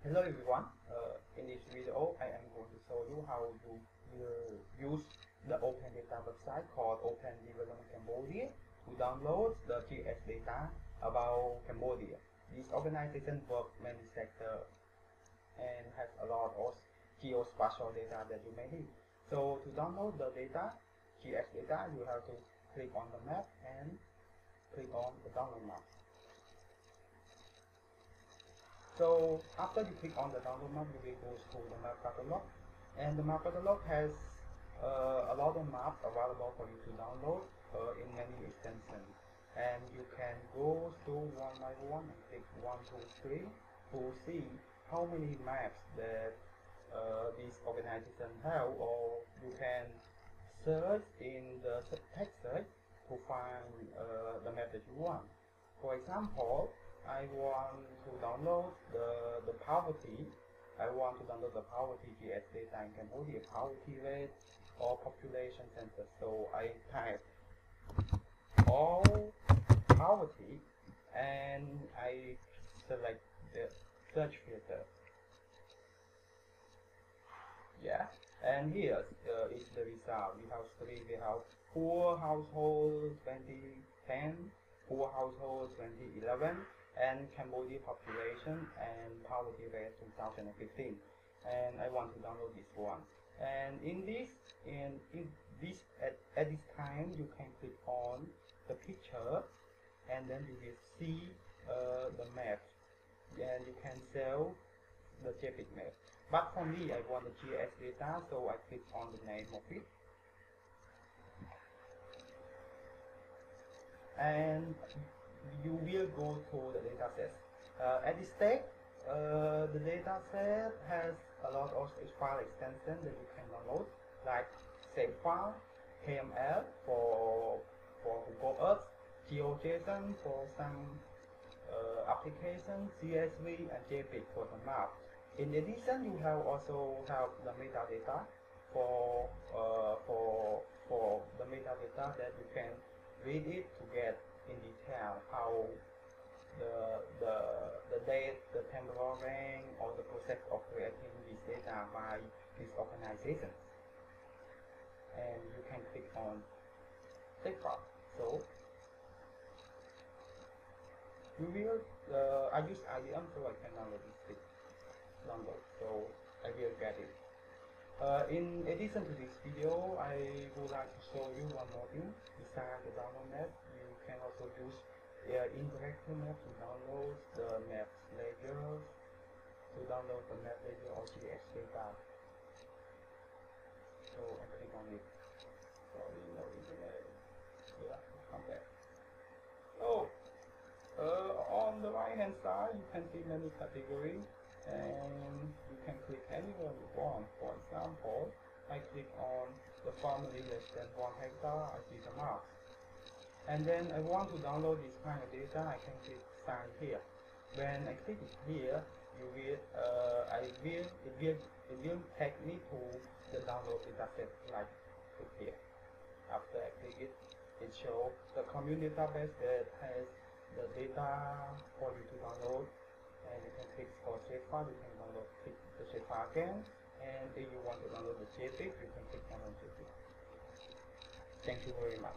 Hello everyone, uh, in this video I am going to show you how you will use the Open Data website called Open Development Cambodia to download the GIS data about Cambodia. This organization works many sectors and has a lot of geospatial data that you may need. So to download the data, GIS data, you have to click on the map and click on the download map. So after you click on the download map, you will go to the map catalog, and the map catalog has uh, a lot of maps available for you to download uh, in many extensions. And you can go by one and click one, two, three to see how many maps that uh, this organization have, or you can search in the text search to find uh, the map that you want. For example, I want to download the, the poverty. I want to download the poverty GIS data in Cambodia, poverty rate or population census. So I type all poverty and I select the search filter. Yeah, and here uh, is the result. We have three. We have poor household 2010, poor household 2011, and Cambodia population and poverty rate 2015 and I want to download this one. And in this in, in this at, at this time you can click on the picture and then you will see uh, the map. And you can sell the JPEG map. But for me I want the GIS data so I click on the name of it. And you will go to the data set. Uh, at this stage, uh, the data set has a lot of file extensions that you can download, like shapefile, KML for for Google Earth, GeoJSON for some uh, applications, CSV and JPEG for the map. In addition, you have also have the metadata for uh, for for the metadata that you can read it to get in detail how the the the date, the temporal range, or the process of creating this data by these organizations. And you can click on file. So you will uh, I use IDM so I can download this download. So I will get it. Uh, in addition to this video, I would like to show you one more thing. Besides the download map, can also use uh, interactive map to download the map ledgers, to download the map ledger or GIS data. So I click on it. Sorry, no internet. Yeah, come back. So, uh, on the right hand side, you can see many categories and you can click anywhere you want. For example, I click on the family less than 1 hectare, I see the marks. And then I want to download this kind of data, I can click sign here. When I click here, you will, uh, I will, it will, it will take me to the download data set like here. After I click it, it shows the community database that has the data for you to download and you can click for file. you can download click the file again and if you want to download the JPEG you can click on the JPEG. Thank you very much.